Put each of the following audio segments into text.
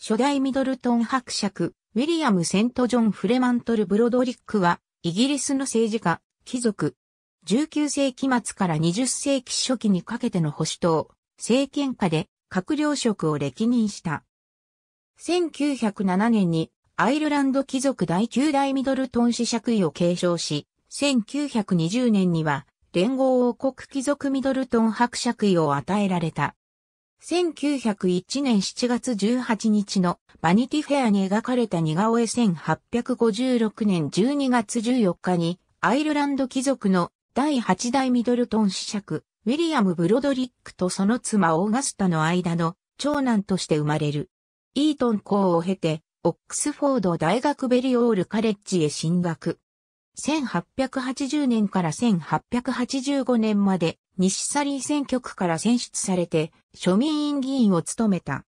初代ミドルトン伯爵、ウィリアム・セント・ジョン・フレマントル・ブロドリックは、イギリスの政治家、貴族。19世紀末から20世紀初期にかけての保守党、政権下で閣僚職を歴任した。1907年にアイルランド貴族第9代ミドルトン氏爵位を継承し、1920年には連合王国貴族ミドルトン伯爵位を与えられた。1901年7月18日のバニティフェアに描かれた似顔絵1856年12月14日にアイルランド貴族の第8代ミドルトン子爵、ウィリアム・ブロドリックとその妻オーガスタの間の長男として生まれる。イートン校を経て、オックスフォード大学ベリオールカレッジへ進学。1880年から1885年まで西サリー選挙区から選出されて庶民院議員を務めた。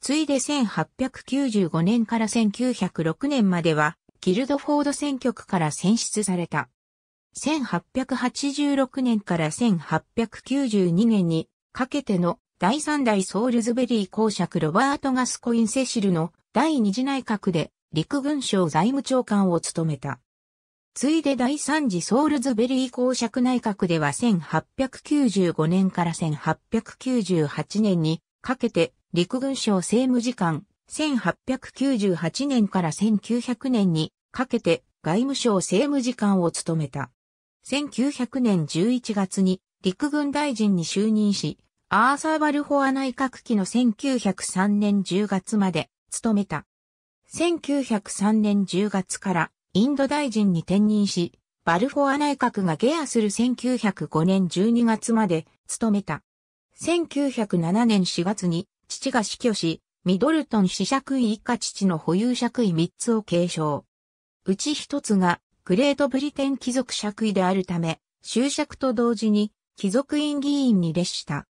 ついで1895年から1906年まではギルドフォード選挙区から選出された。1886年から1892年にかけての第三代ソウルズベリー侯爵ロバート・ガスコイン・セシルの第二次内閣で陸軍省財務長官を務めた。ついで第三次ソウルズベリー侯爵内閣では1895年から1898年にかけて陸軍省政務次官、1898年から1900年にかけて外務省政務次官を務めた。1900年11月に陸軍大臣に就任し、アーサーバルフォア内閣期の1903年10月まで務めた。1903年10月からインド大臣に転任し、バルフォア内閣が下野する1905年12月まで務めた。1907年4月に父が死去し、ミドルトン子爵位以下父の保有爵位3つを継承。うち1つがグレートブリテン貴族爵位であるため、終爵と同時に貴族院議員に列した。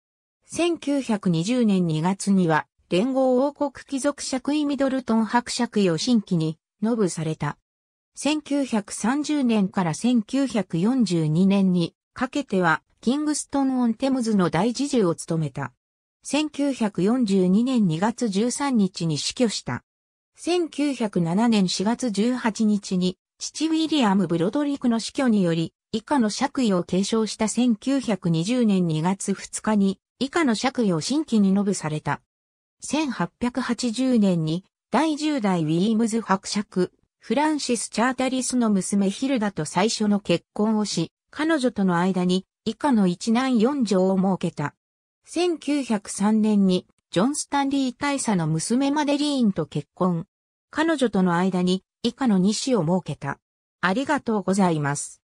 1920年2月には連合王国貴族爵位ミドルトン伯爵位を新規にノブされた。1930年から1942年にかけてはキングストン・オン・テムズの大侍従を務めた。1942年2月13日に死去した。1907年4月18日に父ウィリアム・ブロドリックの死去により以下の爵位を継承した1920年2月2日に以下の爵位を新規に述べされた。1880年に第10代ウィームズ伯爵フランシス・チャータリスの娘ヒルダと最初の結婚をし、彼女との間に以下の一男四女を設けた。1903年にジョン・スタンリー大佐の娘マデリーンと結婚。彼女との間に以下の二子を設けた。ありがとうございます。